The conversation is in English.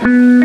hmm